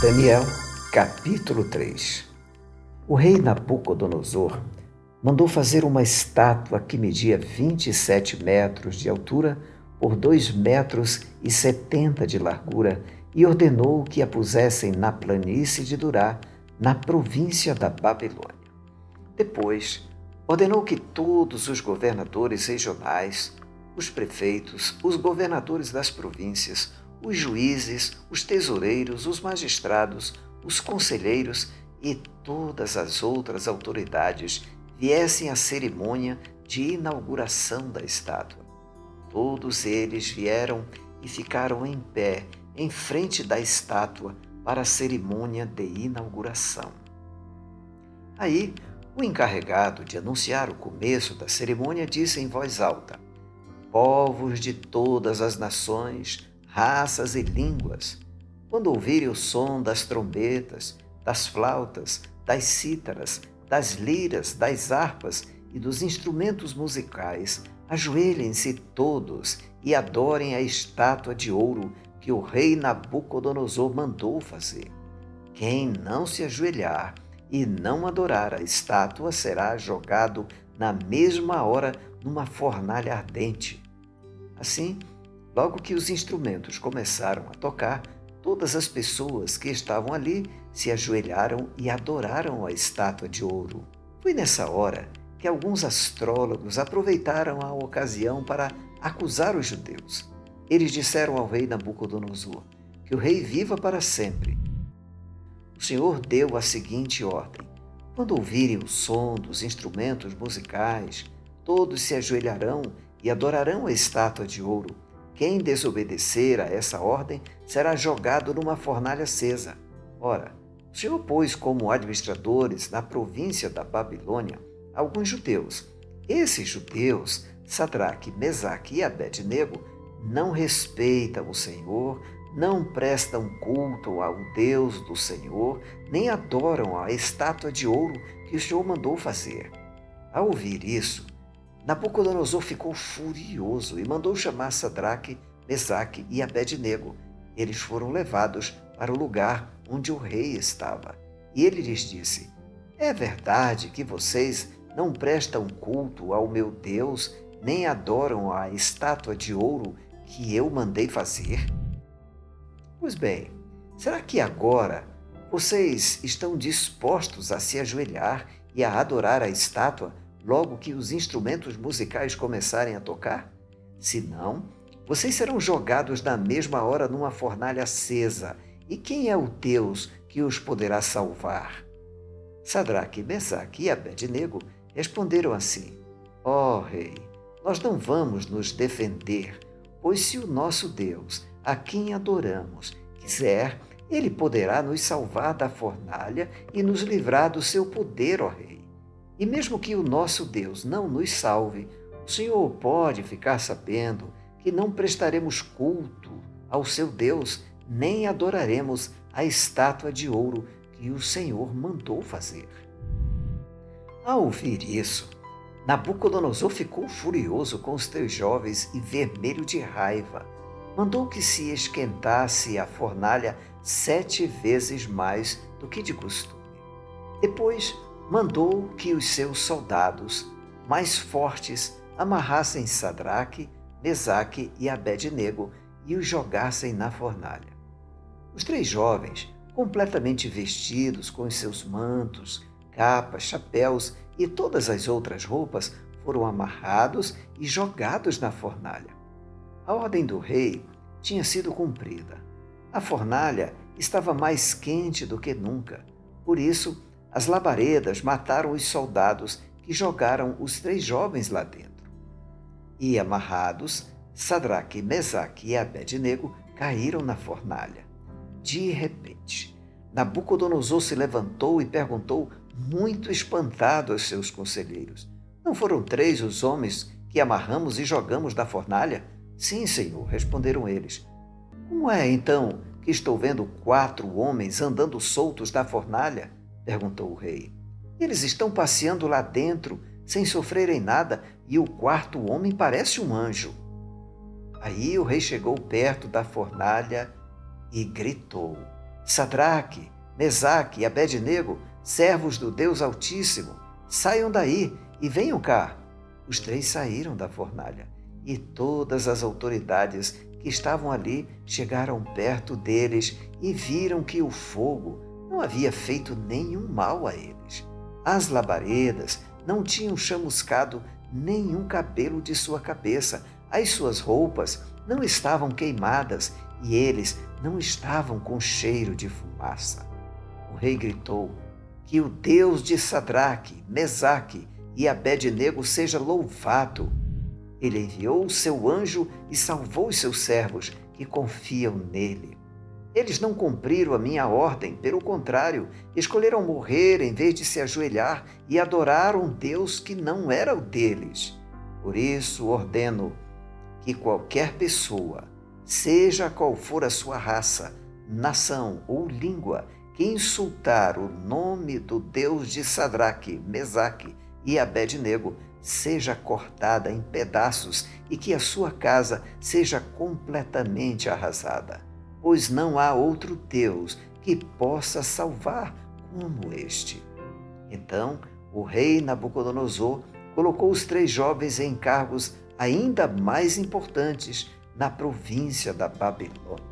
Daniel, capítulo 3 O rei Nabucodonosor mandou fazer uma estátua que media 27 metros de altura por 2 metros e 70 de largura e ordenou que a pusessem na planície de Durá, na província da Babilônia. Depois, ordenou que todos os governadores regionais, os prefeitos, os governadores das províncias, os juízes, os tesoureiros, os magistrados, os conselheiros e todas as outras autoridades viessem à cerimônia de inauguração da estátua. Todos eles vieram e ficaram em pé em frente da estátua para a cerimônia de inauguração. Aí, o encarregado de anunciar o começo da cerimônia disse em voz alta: Povos de todas as nações, raças e línguas, quando ouvirem o som das trombetas, das flautas, das cítaras, das liras, das harpas e dos instrumentos musicais, ajoelhem-se todos e adorem a estátua de ouro que o rei Nabucodonosor mandou fazer. Quem não se ajoelhar e não adorar a estátua será jogado na mesma hora numa fornalha ardente. Assim, Logo que os instrumentos começaram a tocar, todas as pessoas que estavam ali se ajoelharam e adoraram a estátua de ouro. Foi nessa hora que alguns astrólogos aproveitaram a ocasião para acusar os judeus. Eles disseram ao rei Nabucodonosor que o rei viva para sempre. O Senhor deu a seguinte ordem: quando ouvirem o som dos instrumentos musicais, todos se ajoelharão e adorarão a estátua de ouro quem desobedecer a essa ordem será jogado numa fornalha acesa. Ora, o Senhor pôs como administradores na província da Babilônia alguns judeus. Esses judeus, Sadraque, Mesaque e Abednego, não respeitam o Senhor, não prestam culto ao Deus do Senhor, nem adoram a estátua de ouro que o Senhor mandou fazer. Ao ouvir isso, Nabucodonosor ficou furioso e mandou chamar Sadraque, Mesaque e Abednego. Eles foram levados para o lugar onde o rei estava. E ele lhes disse: É verdade que vocês não prestam culto ao meu Deus, nem adoram a estátua de ouro que eu mandei fazer? Pois bem, será que agora vocês estão dispostos a se ajoelhar e a adorar a estátua logo que os instrumentos musicais começarem a tocar? Se não, vocês serão jogados na mesma hora numa fornalha acesa. E quem é o Deus que os poderá salvar? Sadraque, Mesaque e Abednego responderam assim: Ó oh, rei, nós não vamos nos defender, pois se o nosso Deus, a quem adoramos, quiser, ele poderá nos salvar da fornalha e nos livrar do seu poder, ó rei. E mesmo que o nosso Deus não nos salve, o Senhor pode ficar sabendo que não prestaremos culto ao seu Deus, nem adoraremos a estátua de ouro que o Senhor mandou fazer. Ao ouvir isso, Nabucodonosor ficou furioso com os teus jovens e vermelho de raiva. Mandou que se esquentasse a fornalha sete vezes mais do que de costume. Depois mandou que os seus soldados mais fortes amarrassem Sadraque, Mesaque e Abednego e os jogassem na fornalha. Os três jovens, completamente vestidos com os seus mantos, capas, chapéus e todas as outras roupas, foram amarrados e jogados na fornalha. A ordem do rei tinha sido cumprida. A fornalha estava mais quente do que nunca, por isso as labaredas mataram os soldados que jogaram os três jovens lá dentro. E amarrados, Sadraque, Mesaque e Abednego caíram na fornalha. De repente, Nabucodonosor se levantou e perguntou, muito espantado aos seus conselheiros: Não foram três os homens que amarramos e jogamos na fornalha? Sim, senhor, responderam eles. Como é então que estou vendo quatro homens andando soltos na fornalha? Perguntou o rei. Eles estão passeando lá dentro sem sofrerem nada e o quarto homem parece um anjo. Aí o rei chegou perto da fornalha e gritou: Sadraque, Mesaque e Abednego, servos do Deus Altíssimo, saiam daí e venham cá. Os três saíram da fornalha e todas as autoridades que estavam ali chegaram perto deles e viram que o fogo não havia feito nenhum mal a eles. As labaredas não tinham chamuscado nenhum cabelo de sua cabeça, as suas roupas não estavam queimadas e eles não estavam com cheiro de fumaça. O rei gritou: Que o Deus de Sadraque, Mesaque e Abednego seja louvado. Ele enviou o seu anjo e salvou os seus servos que confiam nele. Eles não cumpriram a minha ordem, pelo contrário, escolheram morrer em vez de se ajoelhar e adorar um Deus que não era o deles. Por isso ordeno que qualquer pessoa, seja qual for a sua raça, nação ou língua, que insultar o nome do Deus de Sadraque, Mesaque e Abednego, seja cortada em pedaços e que a sua casa seja completamente arrasada, pois não há outro Deus que possa salvar como este. Então o rei Nabucodonosor colocou os três jovens em cargos ainda mais importantes na província da Babilônia.